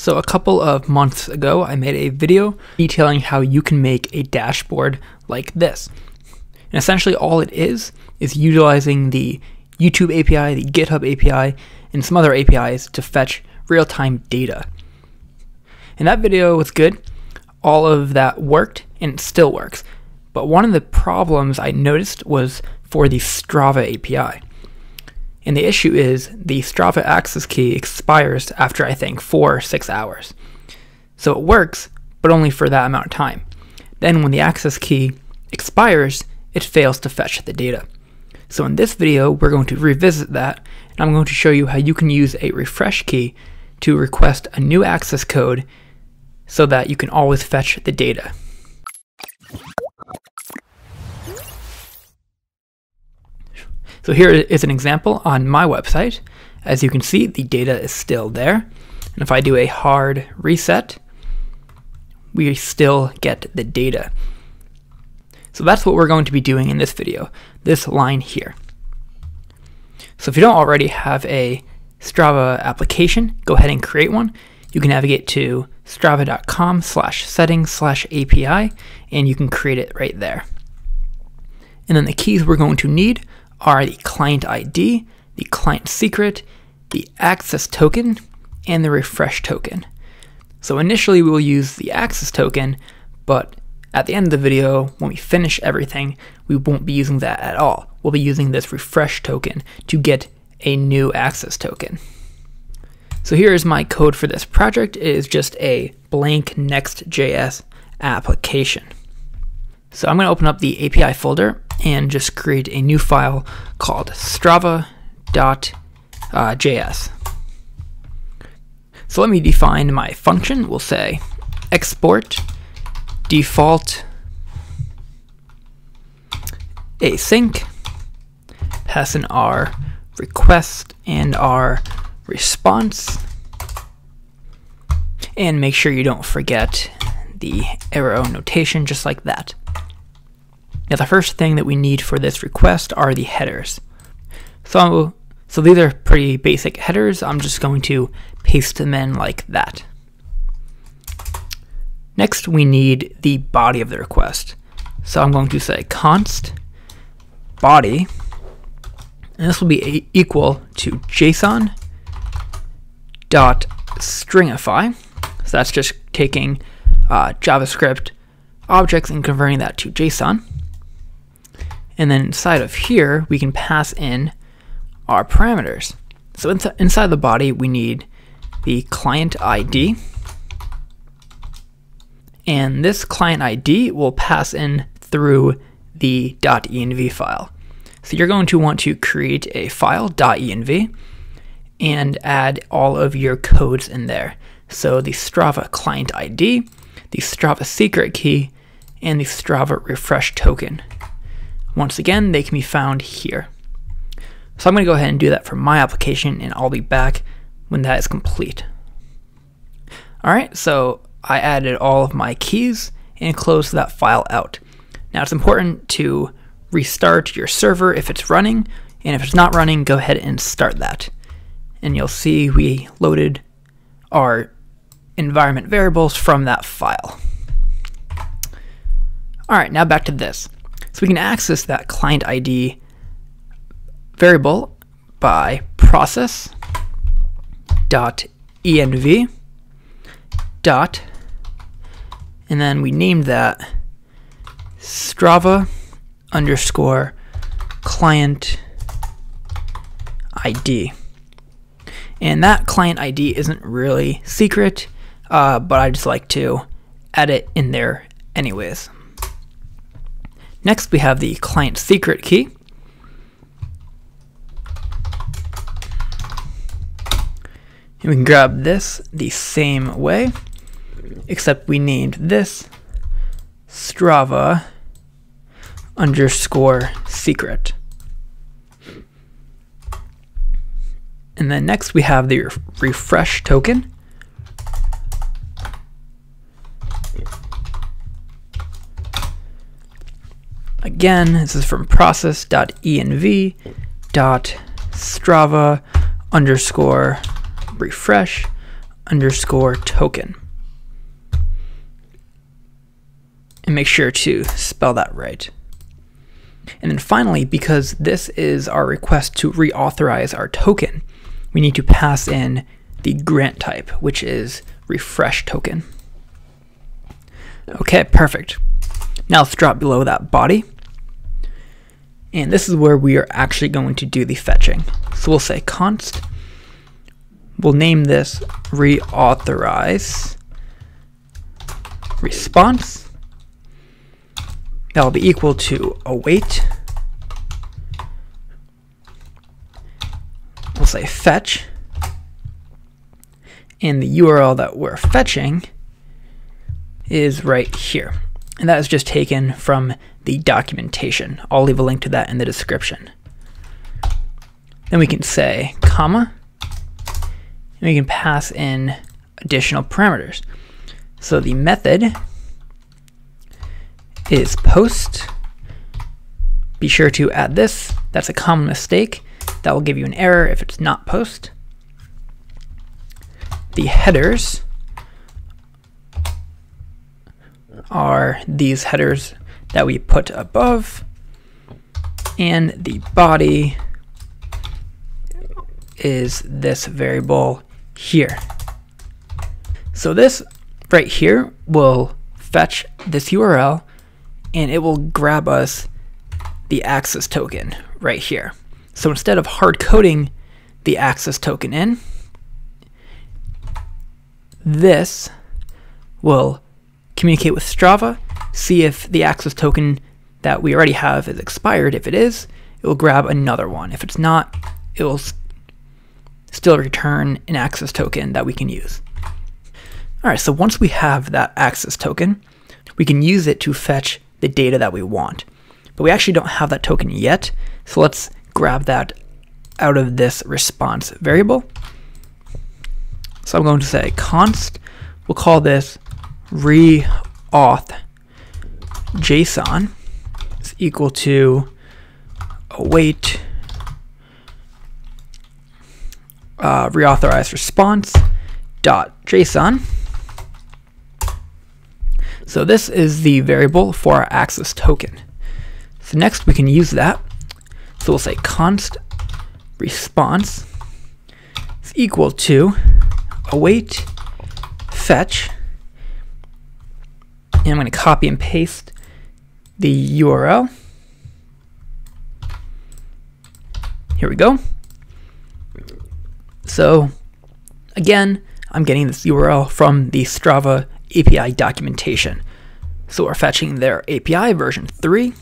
So a couple of months ago, I made a video detailing how you can make a dashboard like this. And essentially all it is, is utilizing the YouTube API, the GitHub API, and some other APIs to fetch real-time data. And that video was good. All of that worked, and it still works. But one of the problems I noticed was for the Strava API. And the issue is the Strava access key expires after I think four or six hours. So it works, but only for that amount of time. Then when the access key expires, it fails to fetch the data. So in this video, we're going to revisit that, and I'm going to show you how you can use a refresh key to request a new access code so that you can always fetch the data. So here is an example on my website. As you can see, the data is still there. And if I do a hard reset, we still get the data. So that's what we're going to be doing in this video, this line here. So if you don't already have a Strava application, go ahead and create one. You can navigate to strava.com slash settings slash API, and you can create it right there. And then the keys we're going to need are the client ID, the client secret, the access token, and the refresh token. So initially we will use the access token, but at the end of the video, when we finish everything, we won't be using that at all. We'll be using this refresh token to get a new access token. So here is my code for this project. It is just a blank Next.js application. So I'm going to open up the API folder and just create a new file called strava.js. Uh, so let me define my function. We'll say export default async, pass in our request and our response, and make sure you don't forget the arrow notation just like that. Now the first thing that we need for this request are the headers. So, so these are pretty basic headers. I'm just going to paste them in like that. Next, we need the body of the request. So I'm going to say const body, and this will be equal to JSON dot stringify. So that's just taking uh, JavaScript objects and converting that to JSON. And then inside of here, we can pass in our parameters. So inside the body, we need the client ID. And this client ID will pass in through the .env file. So you're going to want to create a file, .env, and add all of your codes in there. So the Strava client ID, the Strava secret key, and the Strava refresh token. Once again, they can be found here. So I'm going to go ahead and do that for my application and I'll be back when that is complete. Alright, so I added all of my keys and closed that file out. Now it's important to restart your server if it's running, and if it's not running, go ahead and start that. And you'll see we loaded our environment variables from that file. Alright, now back to this. So we can access that client ID variable by process dot env dot and then we named that Strava underscore client ID. And that client ID isn't really secret, uh, but I just like to add it in there anyways. Next, we have the client secret key. And we can grab this the same way, except we named this Strava underscore secret. And then next we have the refresh token. Again, this is from process.env.strava underscore refresh underscore token. And make sure to spell that right. And then finally, because this is our request to reauthorize our token, we need to pass in the grant type, which is refresh token. Okay, perfect. Now let's drop below that body. And this is where we are actually going to do the fetching. So we'll say const, we'll name this reauthorize response. That'll be equal to await. We'll say fetch. And the URL that we're fetching is right here. And that is just taken from the documentation. I'll leave a link to that in the description. Then we can say comma, and we can pass in additional parameters. So the method is post. Be sure to add this. That's a common mistake. That will give you an error if it's not post. The headers are these headers that we put above, and the body is this variable here. So this right here will fetch this URL and it will grab us the access token right here. So instead of hard coding the access token in, this will communicate with Strava, see if the access token that we already have is expired. If it is, it will grab another one. If it's not, it will still return an access token that we can use. All right, so once we have that access token, we can use it to fetch the data that we want. But we actually don't have that token yet, so let's grab that out of this response variable. So I'm going to say const, we'll call this reauth JSON is equal to await uh, reauthorize response dot JSON. So this is the variable for our access token. So next we can use that. So we'll say const response is equal to await fetch and I'm going to copy and paste the URL. Here we go. So again, I'm getting this URL from the Strava API documentation. So we're fetching their API version 3,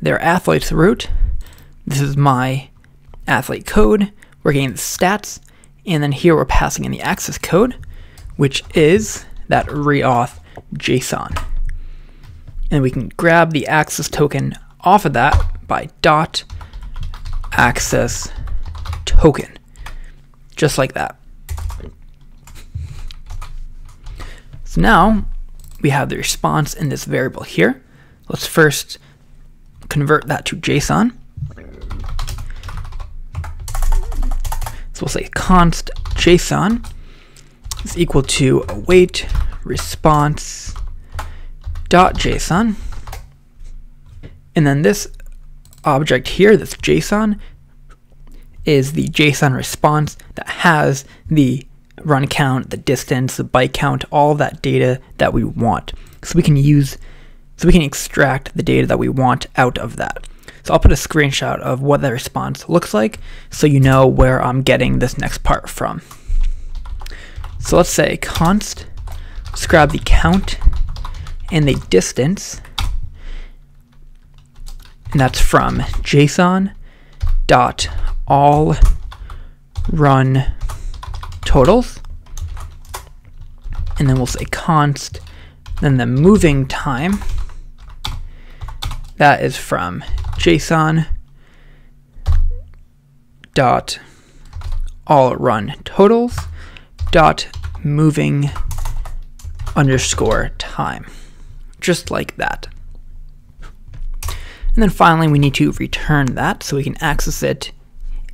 their athlete's route. This is my athlete code. We're getting the stats, and then here we're passing in the access code, which is that reauth JSON. And we can grab the access token off of that by dot access token, just like that. So now we have the response in this variable here. Let's first convert that to JSON. So we'll say const JSON is equal to await response dot JSON. And then this object here, this JSON, is the JSON response that has the run count, the distance, the byte count, all that data that we want. So we can use, so we can extract the data that we want out of that. So I'll put a screenshot of what the response looks like so you know where I'm getting this next part from. So let's say const Let's grab the count and the distance. And that's from JSON dot all run totals. And then we'll say const, then the moving time. That is from JSON dot all run totals dot moving underscore time, just like that. And then finally, we need to return that so we can access it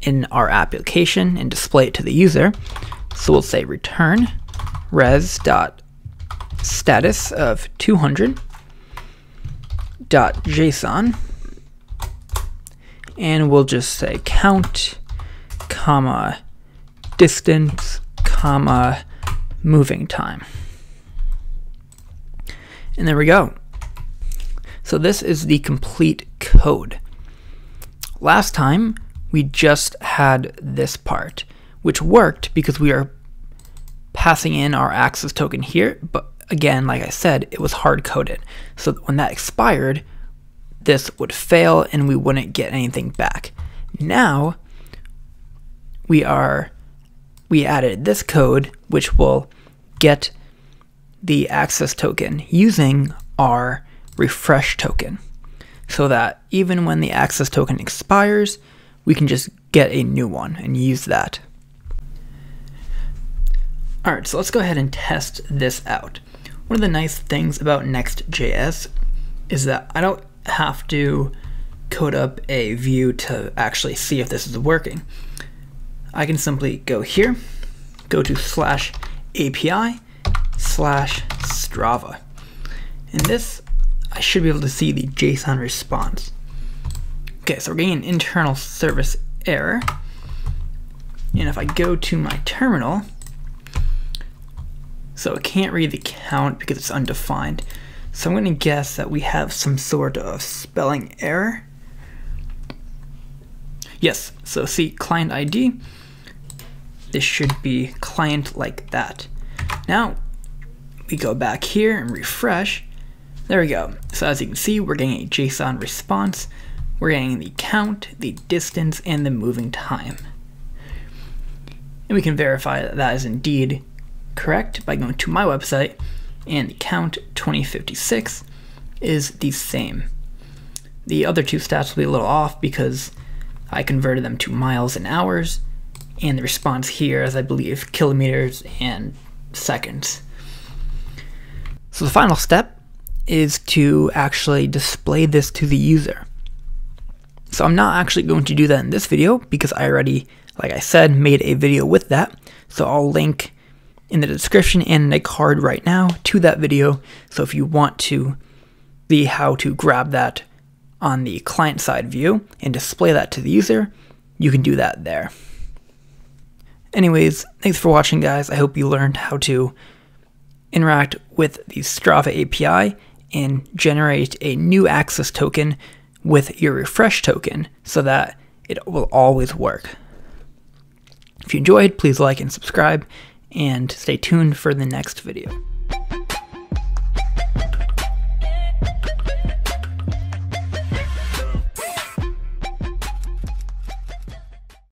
in our application and display it to the user. So we'll say return res dot status of 200 dot json and we'll just say count comma distance comma moving time and there we go so this is the complete code last time we just had this part which worked because we are passing in our access token here but again, like I said, it was hard coded. So when that expired, this would fail and we wouldn't get anything back. Now we are we added this code which will get the access token using our refresh token so that even when the access token expires, we can just get a new one and use that. Alright, so let's go ahead and test this out. One of the nice things about Next.js is that I don't have to code up a view to actually see if this is working. I can simply go here, go to slash API slash Strava. And this, I should be able to see the JSON response. Okay, so we're getting an internal service error. And if I go to my terminal, so it can't read the count because it's undefined. So I'm going to guess that we have some sort of spelling error. Yes, so see client ID. This should be client like that. Now we go back here and refresh. There we go. So as you can see, we're getting a JSON response. We're getting the count, the distance, and the moving time. And we can verify that that is indeed correct by going to my website, and the count 2056 is the same. The other two stats will be a little off because I converted them to miles and hours, and the response here is, I believe, kilometers and seconds. So the final step is to actually display this to the user. So I'm not actually going to do that in this video because I already, like I said, made a video with that. So I'll link in the description and in a card right now to that video. So if you want to see how to grab that on the client side view and display that to the user, you can do that there. Anyways, thanks for watching guys. I hope you learned how to interact with the Strava API and generate a new access token with your refresh token so that it will always work. If you enjoyed, please like and subscribe, and stay tuned for the next video.